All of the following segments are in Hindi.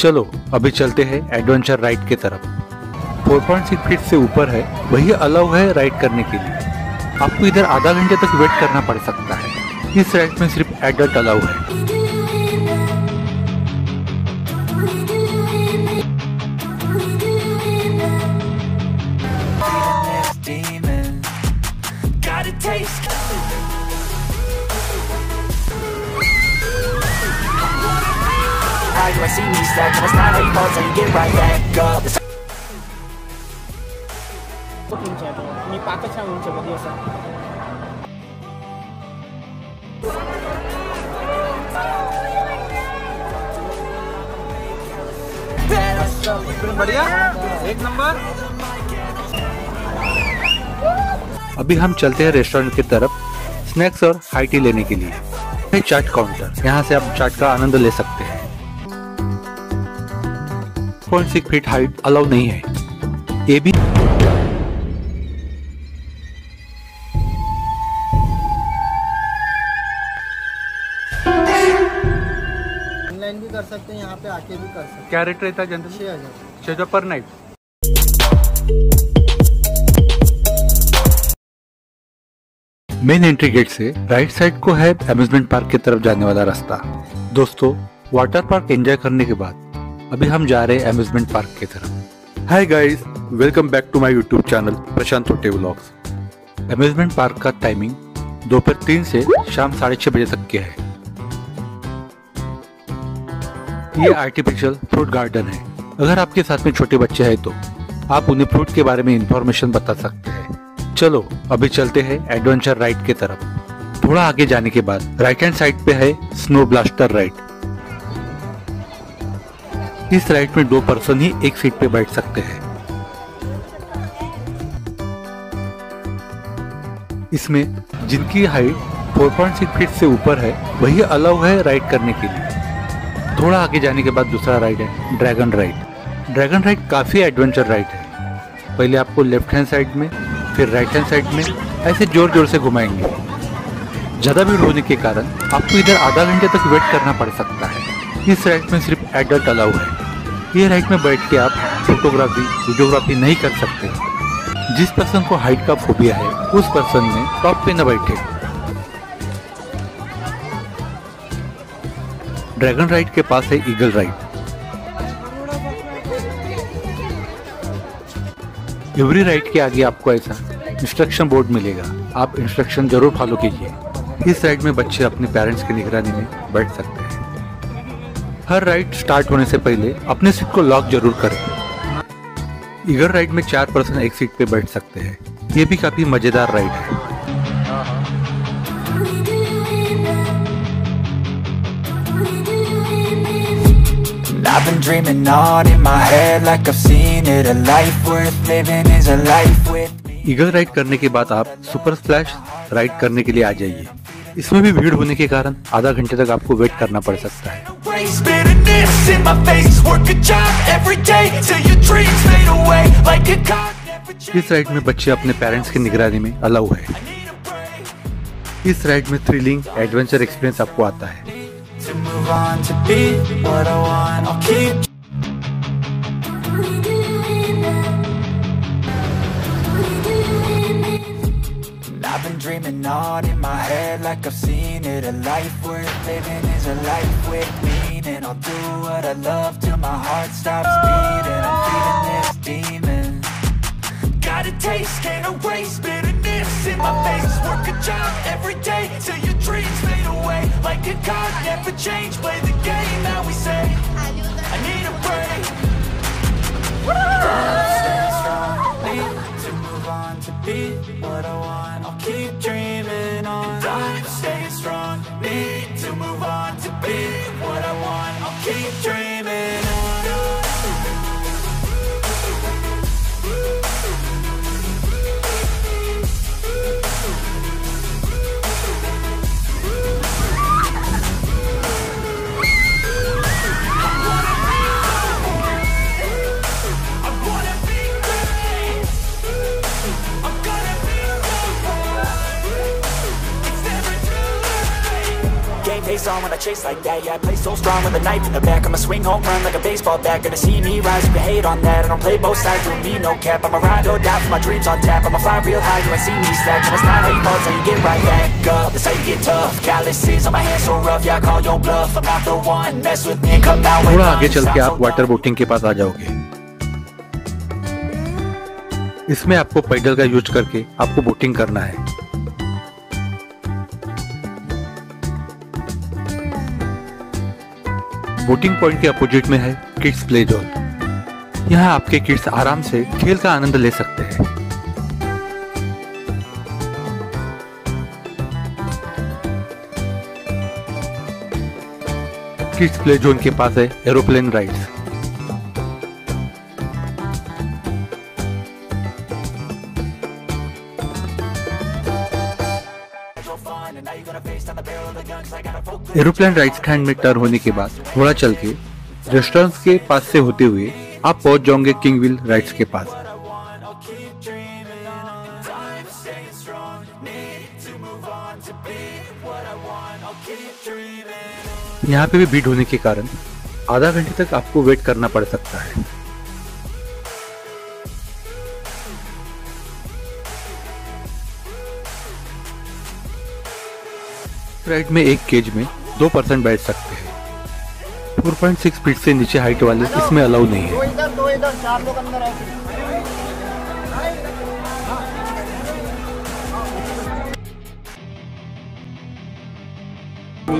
चलो, अभी चलते हैं एडवेंचर राइड की तरफ़। 4.6 फीट से ऊपर है, वही अलाउ है राइड करने के लिए। आपको इधर आधा घंटे तक वेट करना पड़ सकता है। इस राइड में सिर्फ़ एडल्ट अलाउ है। why do I see me stack? But it's not how you fall So you get right back up That's me अभी हम चलते हैं रेस्टोरेंट की तरफ़ स्नैक्स और हाई टी लेने के लिए चाट काउंटर यहाँ से आप चाट का आनंद ले सकते हैं point six feet height allow नहीं है। ये भी ऑनलाइन भी कर सकते हैं यहाँ पे आके भी कर सकते क्या रेट रहता है हैं जनरली छः हज़ार छः per night main entry gate से राइट साइड को है अम्यूजमेंट पार्क की तरफ़ जाने वाला रास्ता। दोस्तों वाटर पार्क एंजॉय करने के बाद अभी हम जा रहे हैं अम्यूजमेंट पार्क की तरफ़। Hi guys welcome back to my YouTube channel Prashant Hote vlogs amusement park का टाइमिंग दोपहर तीन से शाम साढ़े छह बजे तक के है? ये आर्टिफिशियल फ्रूट गार्डन है। अगर आपके साथ में छोटे बच्चे हैं तो आप उन्हें फ्रूट के बारे में इंफॉर्मेशन बता सकते हैं। चलो अभी चलते हैं एडवेंचर राइड की तरफ़। थोड़ा आगे जाने के बाद राइट हैंड साइड पे है स्नो ब्लास्टर राइड इस राइड में दो पर्सन ही एक सीट पे बैठ सकते हैं। इसमें जिनकी हाइट 4.6 फीट से ऊपर है, वही अलाउ है राइड करने के लिए। थोड़ा आगे जाने के बाद दूसरा राइड है, ड्रैगन राइड। ड्रैगन राइड काफ़ी एडवेंचर राइड है। पहले आपको लेफ़्ट हैंड साइड में, फिर राइट हैंड साइड में ऐसे ज़ोर ज़ोर से घुमाएँगे। ज़्यादा भीड़ होने के कारण आपको इधर आधा घंटे तक वेट करना पड़ सकता है। इस राइड में सिर्फ़ एडल्ट अलाउ है। ये राइड में बैठ के आप फोटोग्राफी, वीडियोग्राफी नहीं कर सकते। जिस पर्सन को हाइट का फोबिया है, उस पर्सन ने टॉप पे न बैठे। ड्रैगन राइड के पास है ईगल राइड एवरी राइड के आगे आपको ऐसा इंस्ट्रक्शन बोर्ड मिलेगा। आप इंस्ट्रक्शन ज़रूर फॉलो कीजिए। इस राइड में बच्चे अपने पेरेंट्स की निगरानी में बैठ सकते हैं। हर राइड स्टार्ट होने से पहले अपने सीट को लॉक ज़रूर करें। ईगल राइड में चार पर्सन एक सीट पे बैठ सकते हैं। ये भी काफ़ी मज़ेदार राइड है। I've been dreaming on in my head like I've seen it. A life worth living is a life with eagle ride करने के बाद आप सुपर स्प्लैश राइड करने के लिए आ जाइए। इसमें भी भीड़ होने के कारण आधा घंटे तक आपको वेट करना पड़ सकता है। Waste bitterness in my face Work a job every day Till your dreams fade away Like a clock never changes इस राइड में बच्चे अपने पेरेंट्स की निगरानी में अलाउ है इस राइड में थ्रिलिंग एडवेंचर एक्सपीरियंस आपको आता है To move on to be what I want I'll keep And I've been dreaming on in my head like I've seen it A life worth living is a life with meaning I'll do what I love till my heart stops beating. I'm feeding this demon. Got a taste, can't erase bitterness in my face. Work a job every day till your dreams fade away. Like a card, never change, play the game that we say. I need a break. Stay strong, need to move on to be what I want. I'll keep dreaming on. I'm staying strong, need to move on to be face on when I chase like that Yeah, I play so strong with a knife in the back I'ma swing home run like a baseball bat Gonna see me rise, you can hate on that I don't play both sides, doing me no cap I'ma ride or die for my dreams on tap I'ma fly real high, you ain't see me slack And it's not how you fall, so you get right back up That's how you get tough Calluses on my hands so rough Yeah, I call your bluff I'm not the one, mess with me come out with थोड़ा आगे. चल के आप वाटर बोटिंग के पास आ जाओगे इसमें आपको पैडल का यूज़ करके आपको बोटिंग करना है बोटिंग पॉइंट के अपोजिट में है किड्स प्ले जोन। यहाँ आपके किड्स आराम से खेल का आनंद ले सकते हैं। किड्स प्ले जोन के पास है aeroplane rides. Aeroplane right stand में टर्न होने के बाद थोड़ा चल के रेस्टोरेंट के पास से होते हुए आप पहुँच जाओगे किंग विल राइड्स के पास। यहाँ पे भी भीड़ होने के कारण आधा घंटे तक आपको वेट करना पड़ सकता है। में एक केज में दो परसेंट बैठ सकते हैं। 4.6 फीट से नीचे हाइट वाले इसमें अलाउ नहीं है। दो इधर दो इधर चार लोग अंदर आओ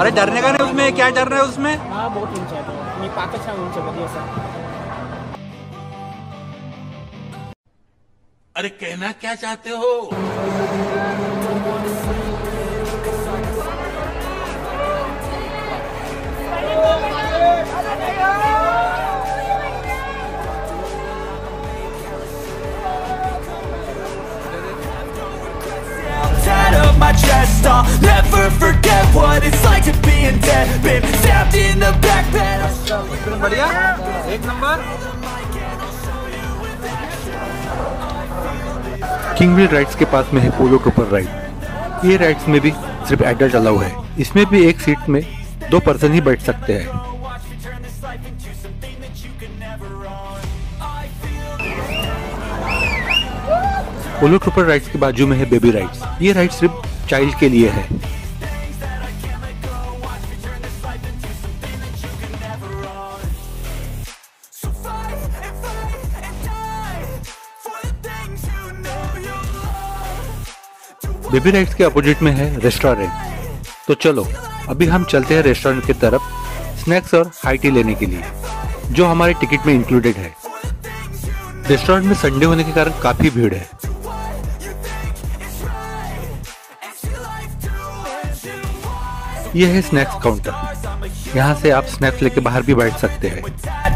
अरे डरने का नहीं उसमें क्या डर रहा है उसमें? हा सांगू शकत असं अरे कहना क्या चाहते हो? My I'll never forget what it's like to be in debt. Been stabbed in the back bed बढ़िया? एक नंबर। किंग विल राइड्स के पास में है पोलो ट्रूपर राइड ये राइड्स में भी सिर्फ़ एडल्ट अलाउ है। इसमें भी एक सीट में दो पर्सन ही बैठ सकते हैं। पोलो ट्रूपर राइड्स के बाजू में है बेबी राइड्स ये राइड सिर्फ़ चाइल्ड के लिए है। बेबी राइड्स के अपोजिट में है रेस्टोरेंट तो चलो, अभी हम चलते हैं रेस्टोरेंट की तरफ़ स्नैक्स और हाई टी लेने के लिए, जो हमारे टिकट में इंक्लूडेड है। रेस्टोरेंट में संडे होने के कारण काफ़ी भीड़ है। यह है स्नैक्स काउंटर यहाँ से आप स्नैक्स लेके बाहर भी बैठ सकते हैं।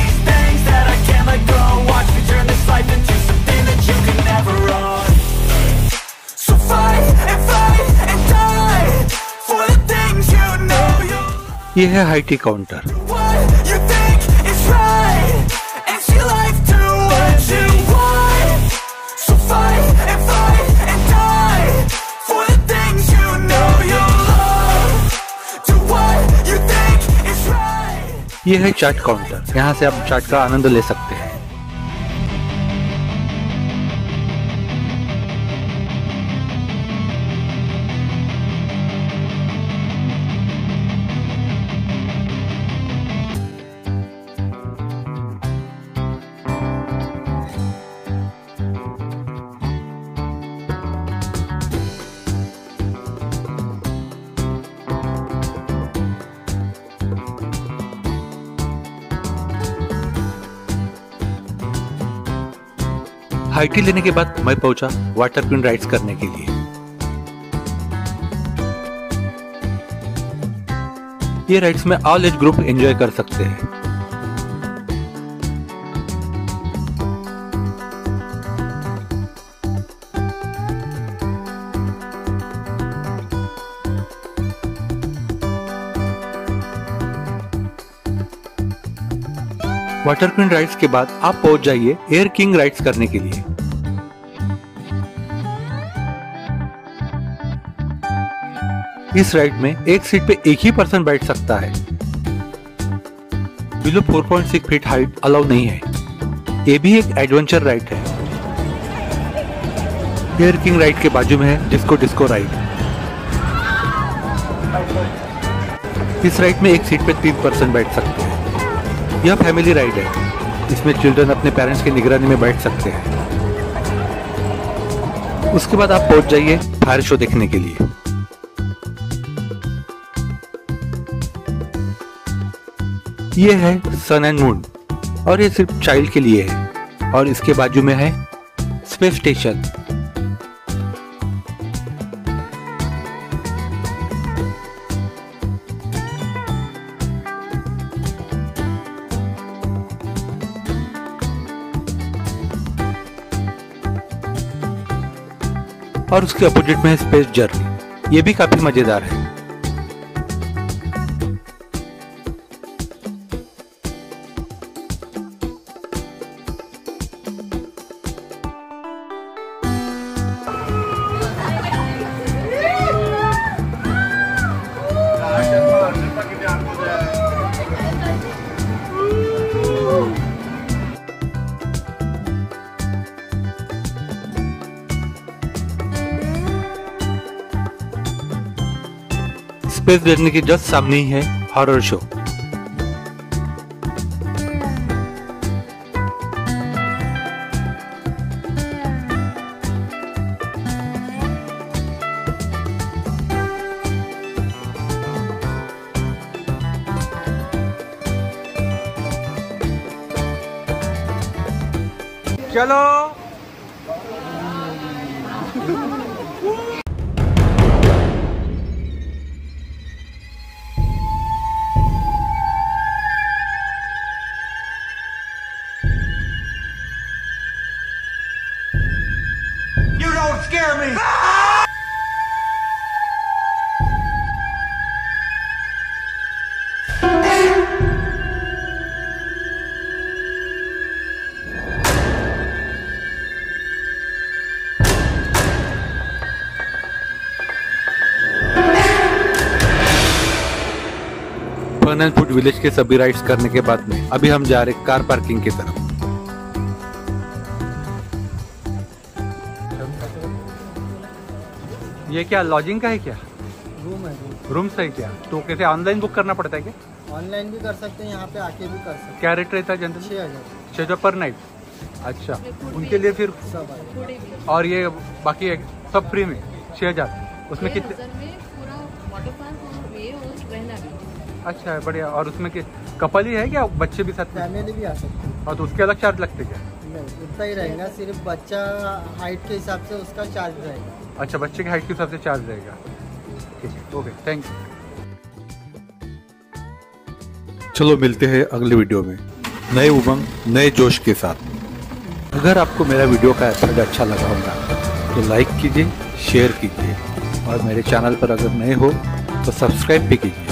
let go Watch me turn this life into something that you can never own So fight and fight and die For the things you know you ये है हाई टी काउंटर ये है चैट काउंटर यहाँ से आप चाट का आनंद ले सकते हैं। हाई टी लेने के बाद मैं पहुँचा वाटर क्वीन राइड्स करने के लिए। ये राइड्स में ऑल एज ग्रुप एंजॉय कर सकते हैं। वाटर क्वीन राइड्स के बाद आप पहुँच जाइए एयर किंग राइड्स करने के लिए। इस राइड में एक सीट पे एक ही पर्सन बैठ सकता है। बिलो 4.6 फीट हाइट अलाउ नहीं है। ये भी एक एडवेंचर राइड है। एयर किंग राइड के बाजू में है डिस्को डिस्को राइड इस राइड में एक सीट पे तीन पर्सन बैठ सकते हैं। यह फैमिली राइड है। इसमें चिल्ड्रन अपने पेरेंट्स की निगरानी में बैठ सकते हैं। उसके बाद आप पहुँच जाइए फायर शो देखने के लिए। ये है सन एंड मून और ये सिर्फ़ चाइल्ड के लिए है। और इसके बाजू में है स्पेस स्टेशन और उसके अपोजिट में है स्पेस जर्नी ये भी काफ़ी मज़ेदार है। स्पेस जर्नी के जस्ट सामने ही है हॉरर शो चलो फन एंड फ़ूड विलेज के सभी राइड्स करने के बाद में अभी हम जा रहे कार पार्किंग की तरफ़। ये क्या लॉजिंग का है क्या? रूम है रूम सही क्या? तो कैसे ऑनलाइन बुक करना पड़ता है क्या? ऑनलाइन भी कर सकते हैं यहाँ पे आके भी कर सकते क्या रेट रहता है हैं जनरल छः हज़ार छः पर नाइट अच्छा उनके लिए फिर सब और ये बाकी सब फ्री में छः हज़ार। उसमें कितने अच्छा है बढ़िया। और उसमें कि कपल ही है क्या? बच्चे भी साथ में? फैमिली भी आ सकती है। और तो उसके अलग चार्ज लगते क्या? नहीं उतना ही रहेगा सिर्फ़ बच्चा हाइट के हिसाब से उसका चार्ज रहेगा। अच्छा बच्चे के हाइट के हिसाब से चार्ज रहेगा। ठीक है ओके थैंक यू चलो मिलते हैं अगले वीडियो में। नए उमंग नए जोश के साथ। अगर आपको मेरा वीडियो का एपिसोड अच्छा लगा होगा तो लाइक कीजिए शेयर कीजिए। और मेरे चैनल पर अगर नए हो तो सब्सक्राइब भी कीजिए।